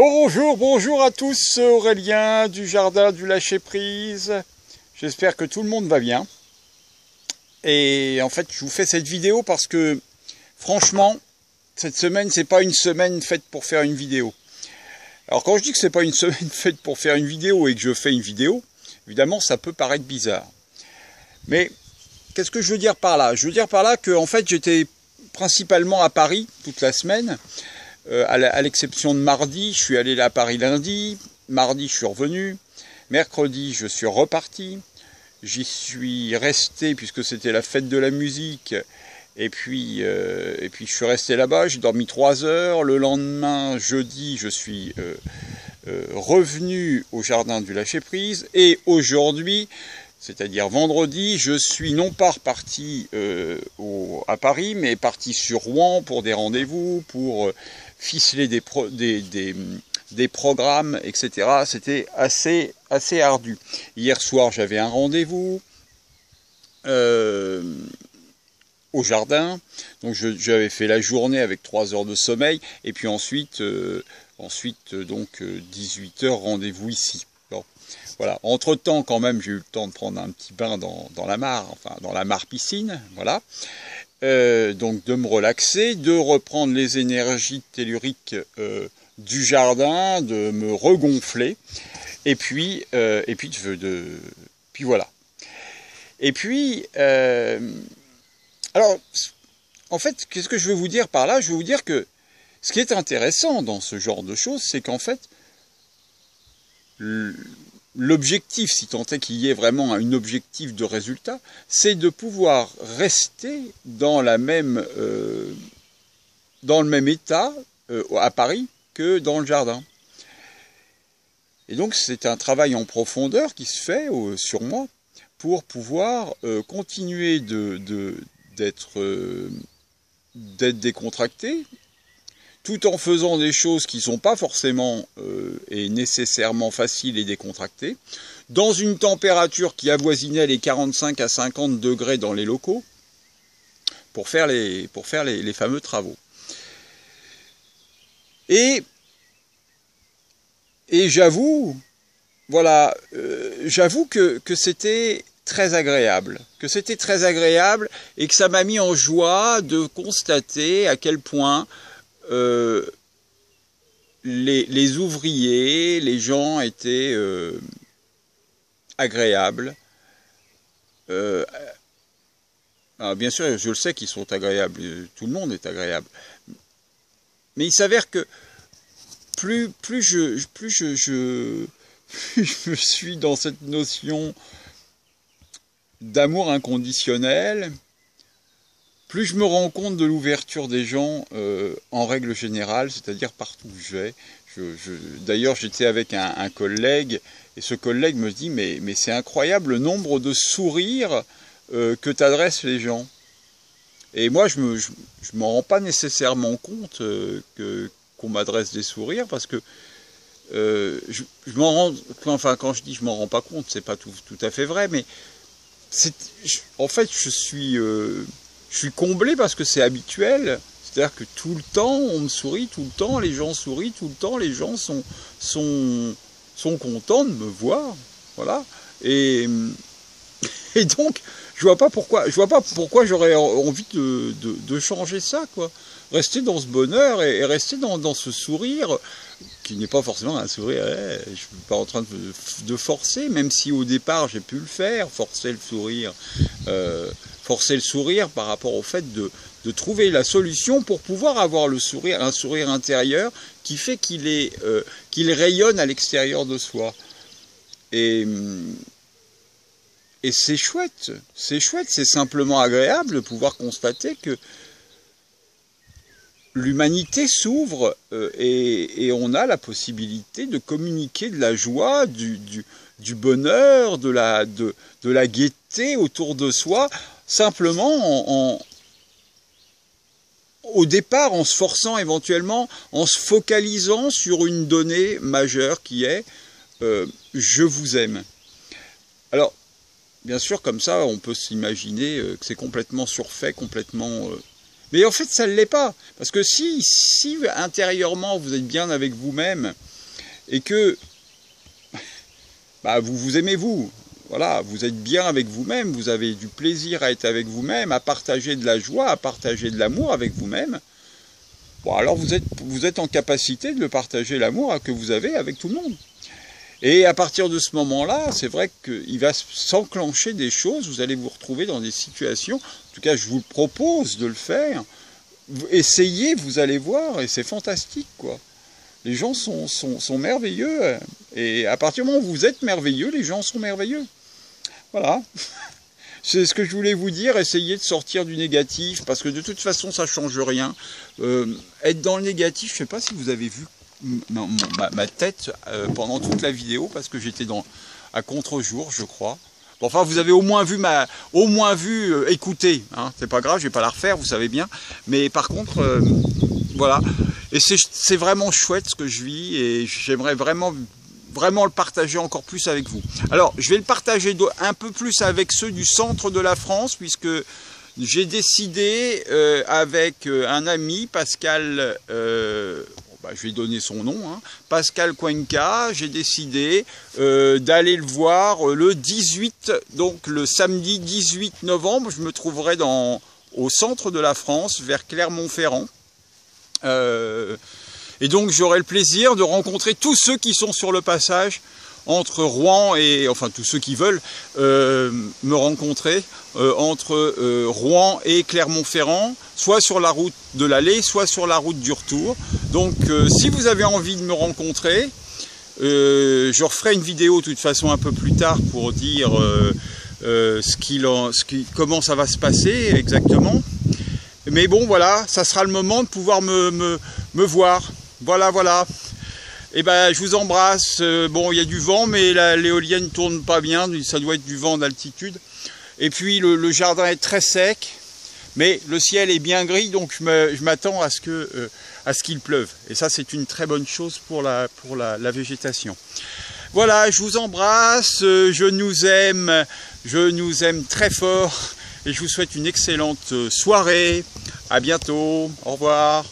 Bonjour, bonjour à tous, Aurélien du Jardin du Lâcher Prise. J'espère que tout le monde va bien. Et en fait, je vous fais cette vidéo parce que, franchement, cette semaine, c'est pas une semaine faite pour faire une vidéo. Alors quand je dis que c'est pas une semaine faite pour faire une vidéo et que je fais une vidéo, évidemment, ça peut paraître bizarre. Mais qu'est-ce que je veux dire par là? Je veux dire par là que, en fait, j'étais principalement à Paris toute la semaine. Euh, à l'exception de mardi, je suis allé à Paris lundi, mardi je suis revenu, mercredi je suis reparti, j'y suis resté puisque c'était la fête de la musique, et puis, euh, et puis je suis resté là-bas, j'ai dormi trois heures, le lendemain, jeudi, je suis euh, revenu au jardin du lâcher-prise, et aujourd'hui, c'est-à-dire vendredi, je suis non pas reparti à Paris, mais parti sur Rouen pour des rendez-vous, pour ficeler des, programmes, etc. C'était assez, assez ardu. Hier soir, j'avais un rendez-vous euh, au jardin. Donc j'avais fait la journée avec 3 heures de sommeil. Et puis ensuite, euh, ensuite donc 18 heures rendez-vous ici. Voilà. Entre temps, quand même, j'ai eu le temps de prendre un petit bain dans, la mare, enfin dans la mare piscine, voilà. Euh, donc de me relaxer, de reprendre les énergies telluriques euh, du jardin, de me regonfler, et puis, euh, et puis, de, puis voilà. Et puis, alors, en fait, qu'est-ce que je veux vous dire par là? Je veux vous dire que ce qui est intéressant dans ce genre de choses, c'est qu'en fait, l'objectif, si tant est qu'il y ait vraiment un objectif de résultat, c'est de pouvoir rester dans, la même, euh, dans le même état euh, à Paris que dans le jardin. Et donc c'est un travail en profondeur qui se fait euh, sur moi pour pouvoir continuer d'être décontracté, tout en faisant des choses qui ne sont pas forcément euh, et nécessairement faciles et décontractées, dans une température qui avoisinait les 45 à 50 degrés dans les locaux, pour faire les, pour faire les, fameux travaux. Et, et j'avoue, voilà, euh, j'avoue que, que c'était très agréable, que c'était très agréable et que ça m'a mis en joie de constater à quel point euh, les, ouvriers, les gens étaient euh, agréables. Euh, bien sûr, je le sais qu'ils sont agréables, tout le monde est agréable. Mais il s'avère que plus, plus, je, plus je, je suis dans cette notion d'amour inconditionnel, plus je me rends compte de l'ouverture des gens euh, en règle générale, c'est-à-dire partout où je vais. D'ailleurs, j'étais avec un, collègue et ce collègue me dit mais, c'est incroyable le nombre de sourires euh, que t'adressent les gens. Et moi, je ne me, m'en rends pas nécessairement compte euh, qu'on m'adresse des sourires parce que je, m'en rends, enfin quand je dis je m'en rends pas compte, c'est pas tout, à fait vrai, mais en fait je suis je suis comblé parce que c'est habituel. C'est-à-dire que tout le temps, on me sourit, tout le temps, les gens sourient, tout le temps, les gens sont, sont, sont contents de me voir. Voilà. Et, et donc, je vois pas pourquoi, vois pas pourquoi j'aurais envie de, changer ça. Rester dans ce bonheur et, rester dans, ce sourire qui n'est pas forcément un sourire. Eh, je suis pas en train de, forcer, même si au départ j'ai pu le faire, forcer le sourire. Euh, forcer le sourire par rapport au fait de, trouver la solution pour pouvoir avoir le sourire, un sourire intérieur qui fait qu'il est, euh, qu'il rayonne à l'extérieur de soi. Et, et c'est chouette, c'est chouette, c'est simplement agréable de pouvoir constater que l'humanité s'ouvre euh, et, on a la possibilité de communiquer de la joie, du, bonheur, de la, de, de la gaieté autour de soi simplement en, au départ en se forçant éventuellement, en se focalisant sur une donnée majeure qui est euh, je vous aime. Alors, bien sûr, comme ça, on peut s'imaginer euh, que c'est complètement surfait, complètement... Euh, Mais en fait, ça ne l'est pas. Parce que si, si intérieurement vous êtes bien avec vous-même et que bah, vous vous aimez vous, voilà, vous êtes bien avec vous-même, vous avez du plaisir à être avec vous-même, à partager de la joie, à partager de l'amour avec vous-même, bon, alors vous êtes, vous êtes en capacité de le partager l'amour que vous avez avec tout le monde. Et à partir de ce moment-là, c'est vrai qu'il va s'enclencher des choses, vous allez vous retrouver dans des situations, en tout cas je vous propose de le faire, essayez, vous allez voir, et c'est fantastique quoi. Les gens sont, sont, sont, merveilleux, et à partir du moment où vous êtes merveilleux, les gens sont merveilleux. Voilà. C'est ce que je voulais vous dire, essayez de sortir du négatif, parce que de toute façon ça ne change rien. Euh, être dans le négatif, je ne sais pas si vous avez vu ma, tête euh, pendant toute la vidéo parce que j'étais dans à contre-jour, je crois. enfin, vous avez au moins vu ma, au moins vu, euh, écouté. Hein, c'est pas grave, je vais pas la refaire, vous savez bien. Mais par contre, euh, voilà. Et c'est vraiment chouette ce que je vis et j'aimerais vraiment vraiment le partager encore plus avec vous. Alors, je vais le partager un peu plus avec ceux du centre de la France, puisque j'ai décidé avec un ami, Pascal bah, je vais donner son nom, hein. Pascal Cuenca, j'ai décidé euh, d'aller le voir euh, le 18, donc le samedi 18 novembre, je me trouverai dans, au centre de la France, vers Clermont-Ferrand. Euh, et donc j'aurai le plaisir de rencontrer tous ceux qui sont sur le passage entre Rouen et, enfin tous ceux qui veulent euh, me rencontrer, euh, entre euh, Rouen et Clermont-Ferrand, soit sur la route de l'aller, soit sur la route du retour. Donc si vous avez envie de me rencontrer, je referai une vidéo de toute façon un peu plus tard pour dire ce comment ça va se passer exactement. Mais bon voilà, ça sera le moment de pouvoir me voir. Voilà, voilà. Eh ben, je vous embrasse. Euh, bon, il y a du vent, mais l'éolienne tourne pas bien. Ça doit être du vent d'altitude. Et puis, le, jardin est très sec, mais le ciel est bien gris, donc je m'attends à ce que, euh, à ce qu'il pleuve. Et ça, c'est une très bonne chose pour la, la, végétation. Voilà, je vous embrasse. Euh, je nous aime. Je nous aime très fort. Et je vous souhaite une excellente soirée. À bientôt. Au revoir.